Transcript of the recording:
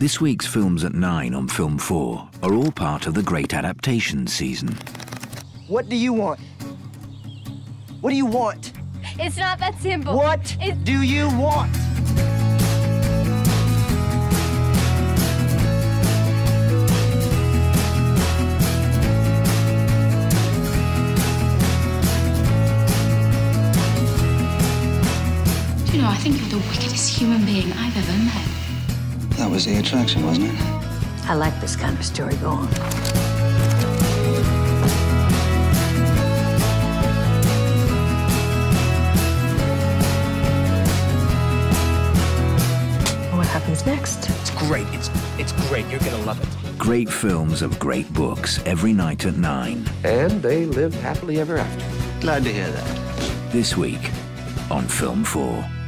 This week's films at 9 on Film 4 are all part of the Great Adaptation season. What do you want? What do you want? It's not that simple. What It's... do you want? You know, I think you're the wickedest human being I've ever met. That was the attraction, wasn't it? I like this kind of story. Go on. What happens next? It's great. It's it's great. You're gonna love it. Great films of great books every night at 9. And they lived happily ever after. Glad to hear that. This week on Film 4.